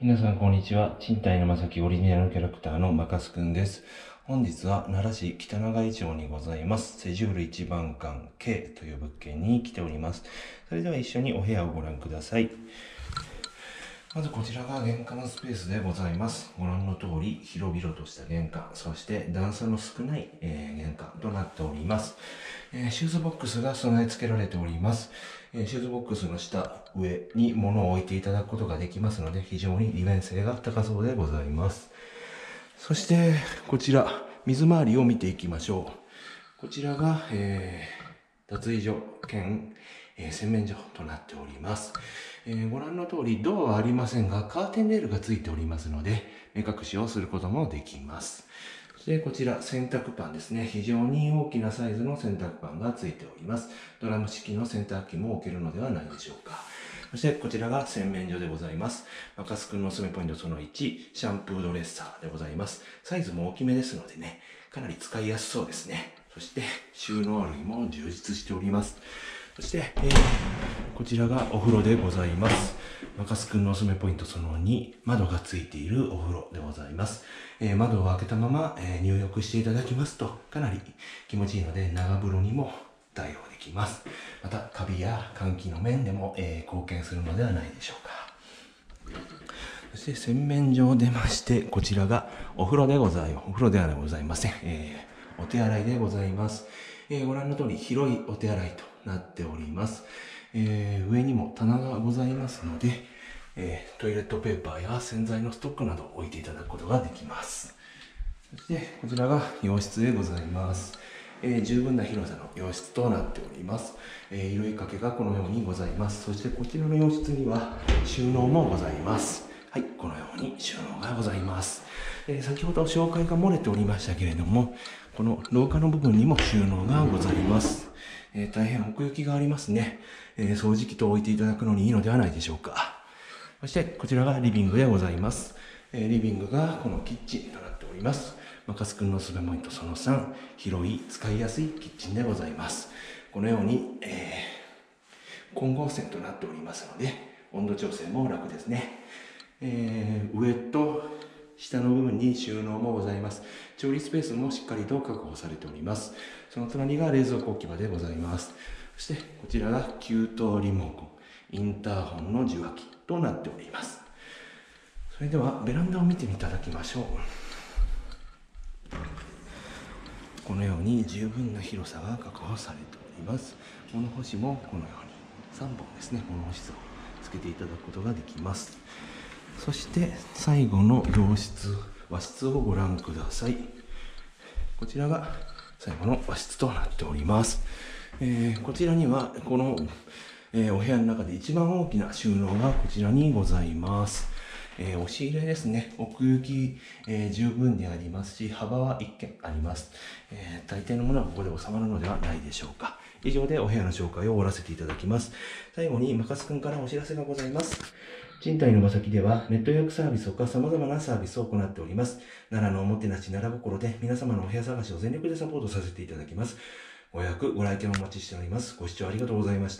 皆さんこんにちは。賃貸のまさきオリジナルキャラクターのまかすくんです。本日は奈良市北長井町にございます、セジュール1番館 K という物件に来ております。それでは一緒にお部屋をご覧ください。まずこちらが玄関スペースでございます。ご覧の通り広々とした玄関、そして段差の少ない、えー玄関となっております、えーシューズボックスが備え付けられております。えーシューズボックスの下、上に物を置いていただくことができますので、非常に利便性が高そうでございます。そして、こちら、水回りを見ていきましょう。こちらが、えー脱衣所兼、えー洗面所となっております。えーご覧の通り、ドアはありませんが、カーテンレールがついておりますので、目隠しをすることもできます。そしてこちら、洗濯パンですね。非常に大きなサイズの洗濯パンがついております。ドラム式の洗濯機も置けるのではないでしょうか。そしてこちらが洗面所でございます。マカスくんのおすすめポイントその1、シャンプードレッサーでございます。サイズも大きめですのでね、かなり使いやすそうですね。そして収納類も充実しております。そして、えーこちらがお風呂でございます。マカスくんのおすすめポイントその2、窓がついているお風呂でございます。えー窓を開けたまま、えー入浴していただきますと、かなり気持ちいいので、長風呂にも対応できます。また、カビや換気の面でも、えー貢献するのではないでしょうか。そして洗面所を出まして、こちらがお風呂でございます。お風呂ではございません。えーお手洗いでございます。えーご覧の通り広いお手洗いとなっております。えー上にも棚がございますので、えートイレットペーパーや洗剤のストックなど置いていただくことができます。そして、こちらが洋室でございます。えー十分な広さの洋室となっております。えー、色い掛けがこのようにございます。そしてこちらの洋室には収納もございます。はい、このように収納がございます。えー先ほど紹介が漏れておりましたけれども、この廊下の部分にも収納がございます。えー大変奥行きがありますね。えー掃除機と置いていただくのにいいのではないでしょうか。そして、こちらがリビングでございます。えーリビングがこのキッチンとなっております。マカスくんのおすすめポイントその3、広い、使いやすいキッチンでございます。このように、えー混合線となっておりますので、温度調整も楽ですね。えー上と下の部分に収納もございます。調理スペースもしっかりと確保されております。その隣が冷蔵庫置き場でございます。そして、こちらが給湯リモコン、インターホンの受話器となっております。それでは、ベランダを見ていただきましょう。このように十分な広さが確保されております。物干しもこのように3本ですね、物干しをつけていただくことができます。そして最後の洋室、和室をご覧ください。こちらが最後の和室となっております。えーこちらにはこの、えーお部屋の中で一番大きな収納がこちらにございます。えー押し入れですね。奥行き、えー十分にありますし、幅は一見あります。えー大抵のものはここで収まるのではないでしょうか。以上でお部屋の紹介を終わらせていただきます。最後に、マカスくんからお知らせがございます。賃貸のまさきでは、ネット予約サービスほか様々なサービスを行っております。奈良のおもてなし奈良心で皆様のお部屋探しを全力でサポートさせていただきます。ご予約、ご来店お待ちしております。ご視聴ありがとうございました。